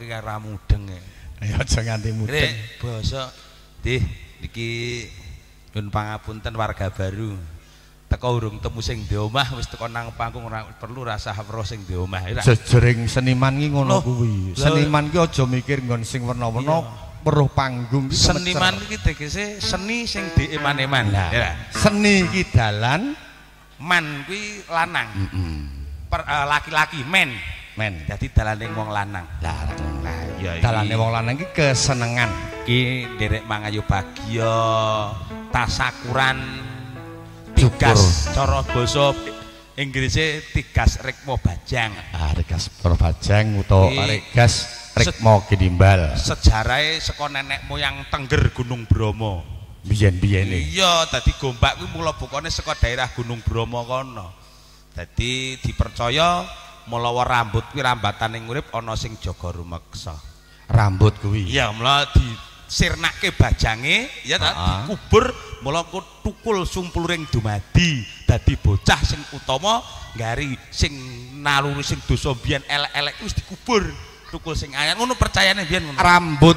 ki rungok-rungokke karo mudeng e. Ya aja nganti mudeng. Basa Dih, niki nyun pangapunten warga baru. Teko urung temu sing di omah wis teko nang panggung ora perlu rasa weruh sing di omah. Jejering seniman ki ngono kuwi. Seniman ki aja mikir nggon sing werna-werna weruh panggung ki Seniman iki tegese seni sing dieman-eman. Lah, Ya, Ra? seni ki dalan Man kuwi lanang. heeh. Per- eh, laki-laki men. Men. Dadi dalane wong lanang. Lah, Iki. dalane wong lanang ki kesenengan. iki nderek mangayu bagya tasakuran tigas cara basa Inggrisnya tigas rekmo bajang Ah, regas perbajang utawa Iki- regas rikmo kinimbal. sejarahnya saka nenek moyang Tengger Gunung Bromo Biyen-biyene. iya dadi gombak kuwi mula bukane saka daerah Gunung Bromo kono dadi dipercaya mulawa rambut kuwi rambataning urip ana sing jaga rumeksa Rambut kuwi. Iya, mula disirnake bajange, ya ta, dikubur mula tukul sumpuluring dumadi dadi bocah sing utama nggari sing naluri sing dosa biyen elek-elek wis dikubur. Tukul sing anyar ngono percayane biyen ngono. Rambut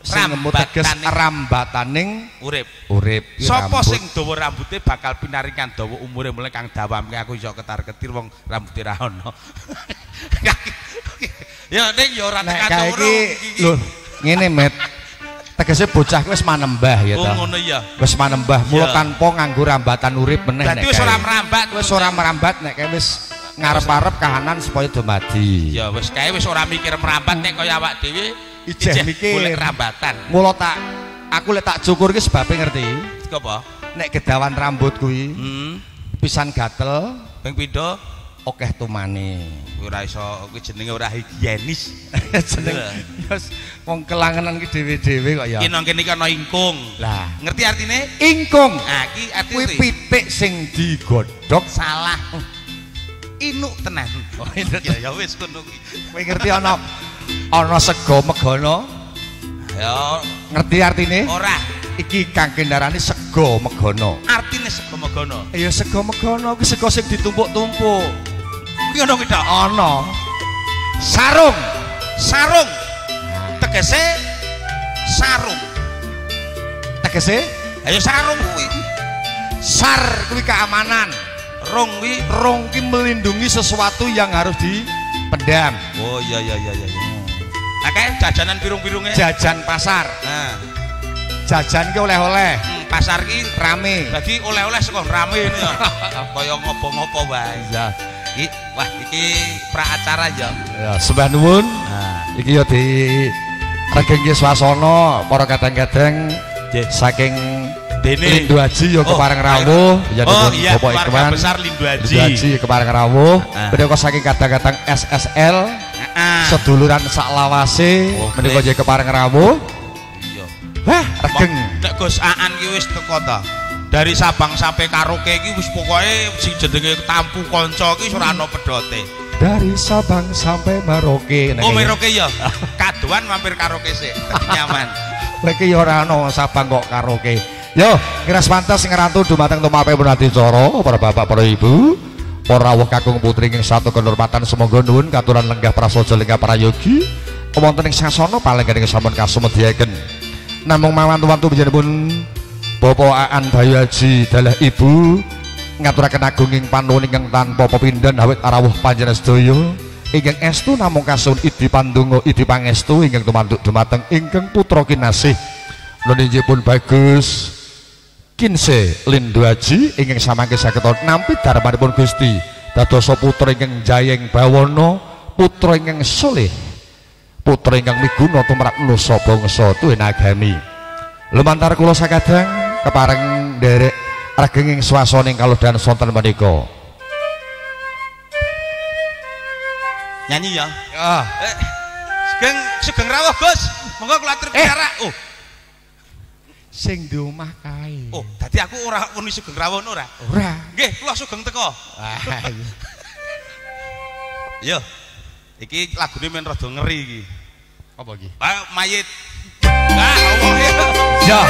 sing teges Rambataning- Urip. urip. Sapa sing dawa rambutnya bakal pinaringan dawa umure mulai kang dawamke aku iso ketar-ketir wong rambute ra ono. ya ning ya ora Nek tekan kae ngono. iki lho ngene met. Tegese bocah wis manembah ya Oh ta. ngono ya. Wis manembah mula Iya. tanpa nganggo rambatan urip meneh Dadi wis ora merambat. wis ora merambat nek kae wis ngarep-arep kahanan supaya dumadi. Ya wis kae wis ora mikir merambat nek kaya awak dhewe Ijeh mikir. golek rambatan. Mula tak aku lek tak cukur ki sebabe ngerti. Apa? Nek gedawan rambut kuwi Hmm. pisan gatel Ping pindho okeh tumane. kuwi ora iso kuwi jenenge ora higienis. Jeneng wis wong kelangenan ki dhewe-dhewe kok ya. Ki nang kene iki ana ingkung. Lah, Ngerti artine? ingkung Nah, iki kuwi artine pitik sing digodhog. salah. Inuk tenan. Oh, ya ya wis ngono kuwi. Kowe ngerti ana ana sego megono? Ya Ngerti artine? ora. Iki kang kendarane sego megono. Artine sepemegono. Ya sego megono kuwi sego sing ditumpuk-tumpuk. Kuwi ngono kuwi. Ana sarung. Sarung. Tegese sarung. Tegese Ayo sarung kuwi. sar kuwi keamanan. Rung kuwi Rong ki melindungi sesuatu yang harus dipendam. Oh iya iya iya iya. Nah kayak jajanan pirung-pirungnya. Jajan pasar, Nah, jajan ki oleh-oleh, hmm, pasar ki rame. Dadi oleh-oleh saka rame ini ya. Kaya ngopo-ngopo wae. Ya, Iki wah iki pra acara ya. ya sembah nuwun. Nah, Iki ya di regengke swasana para kadang-kadang Nggih. saking dene Lindu Haji ya Oh, kepareng rawuh, ya Oh iya, Bapak Ikman. besar Lindu Lindu Haji. Haji kepareng rawuh. Ah. Menika saking kadang-kadang SSL Heeh. seduluran saklawase Oh, menika nggih kepareng rawuh. Iya. Wah, regeng. Nek Gus Aan ki wis teko ta. Dari Sabang sampai Karaoke iki wis pokoke sing jenenge tampu kanca ki wis ora ana pedote. Dari Sabang sampai Merauke. Oh, Merauke ya. Kaduan mampir karaoke sik. Nyaman. Iki ya ora ana Sabang kok karaoke. Yo, kira pantas ngrantu dumateng tumape punati cara para bapak para ibu. Para rawuh kakung putri ing satu kehormatan semoga nuwun katuran lenggah prasaja lenggah prayogi. Wonten ing sasana palengganing sampun kasumedyaken. Namung mawantu-wantu panjenenganipun Bapak Aan Bayu Haji dalah ibu ngaturaken agunging panuwun ingkang tanpa pepindhan awit rawuh panjenengan sedaya ingkang estu namung kasun idi pandonga idi pangestu ingkang tumanduk dumateng ingkang putra kinasih. Nuninjipun bagus. Kinse Lindu Haji ingkang samangke saged nampi dharmanipun Gusti. Dadosa putra ingkang jayeng bawana putra ingkang soleh putra ingkang miguna tumrap nusa bangsa tuwin agami. Lumantar kula sakadang kepareng nderek regenging swasana ing kalodhan sonten menika Nyanyi ya. ah Eh, Sugeng Sugeng rawuh, Gus. Monggo kula atur Eh. Oh, sing di omah kae oh, dadi aku ora muni Sugeng rawuh ora. ora Nggih, kula Sugeng teko. ah Yo. Iki lagune men rada ngeri iki. apa iki mayit. Ah, Allah ya. ya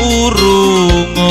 urungo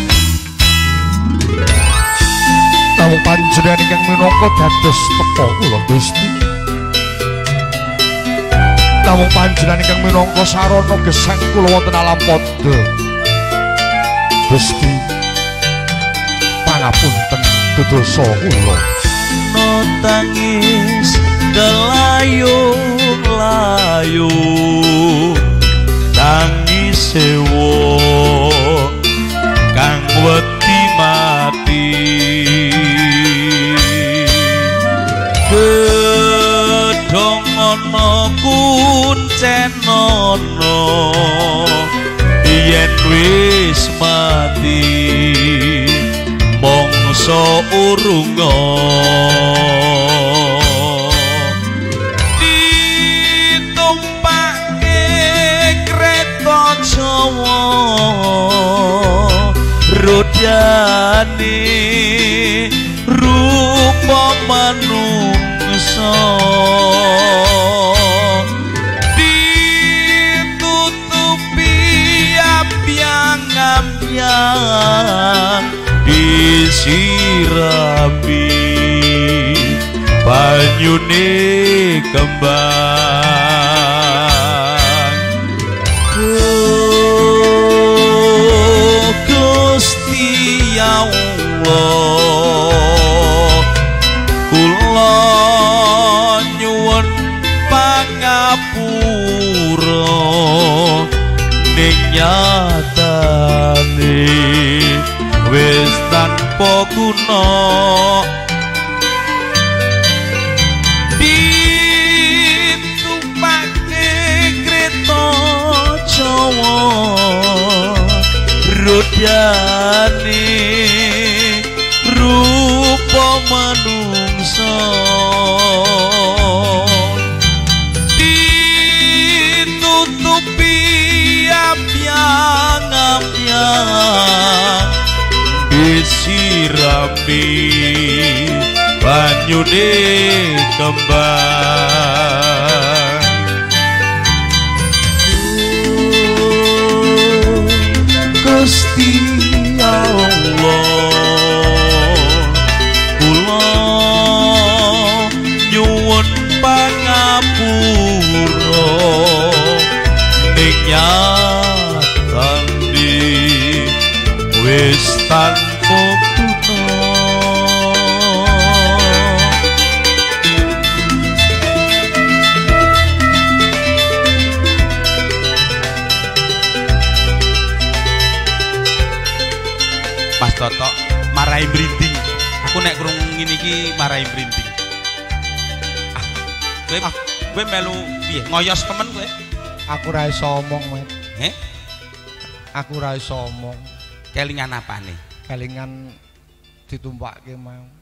panjenengan ingkang minangka dados tepa kula Gusti. Namung panjenengan ingkang minangka sarana gesang kula wonten alam padha. Gusti. Pangapunten dosa kula. No tangis delayung layu tangis sewo kang wedi mati ana kuncenono yen wis mati mongso urunga abyang-abyang disirami banyune kembang. Oh, Gusti Allah kula nyuwun pangapura ning nyatane tanpa guna ditumpake kreta Jawa rudyane rupa manungsa. Abyang-abyang disirami banyune kembang. Gusti Allah kula nyuwun pangapura ning nyatane wis tanpa kowe melu piye? Ngoyos temen kowe? Aku ra iso omong, Mat. Heh? Aku ra iso omong. Kelingan apane? Kelingan ditumpake mau.